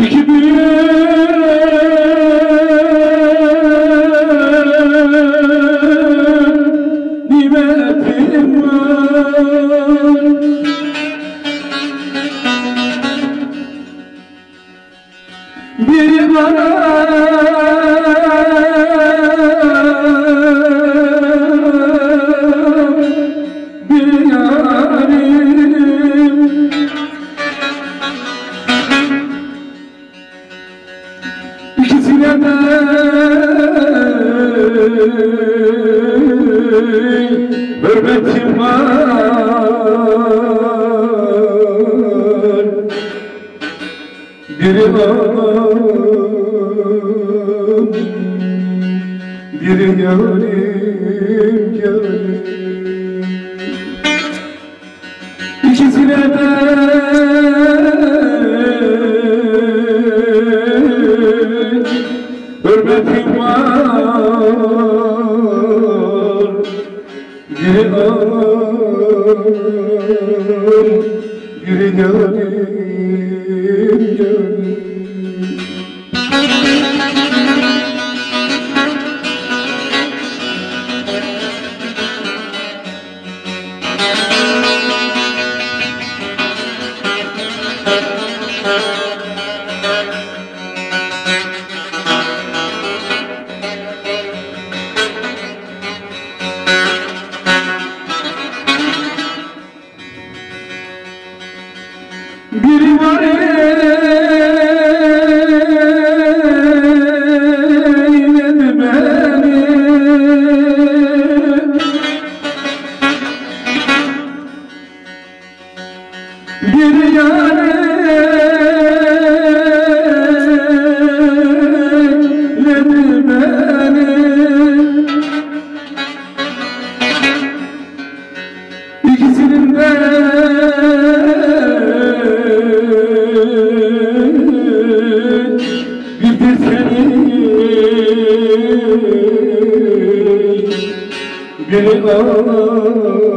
İki büyük hürmetim var. Biri anam, biri yarim yarim İkisine de Anam, biri yarim yarim Biri var eyledi beni biri anam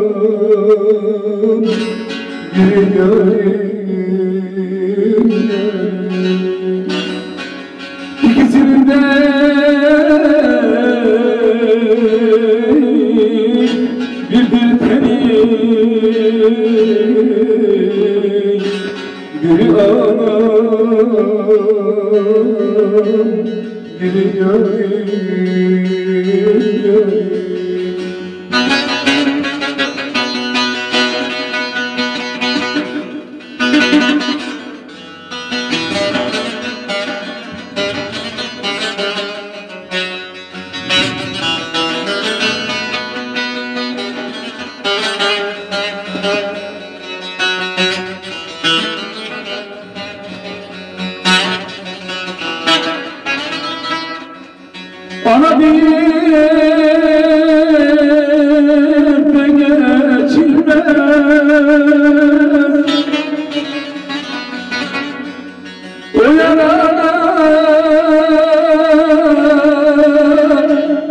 biri yarim İkisinin de bir bir teni Biri anam, biri yarim Ana bir de geçilmez O yarana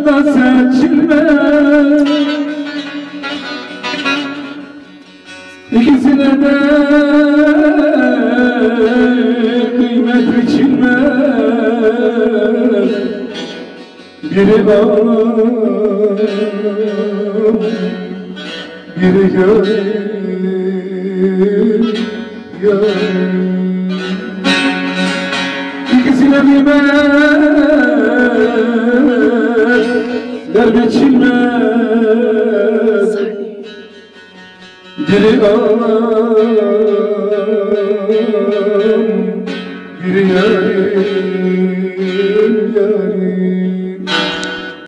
da seçilmez biri anam, biri yarim, yarim. İkisine bilmez, der anam,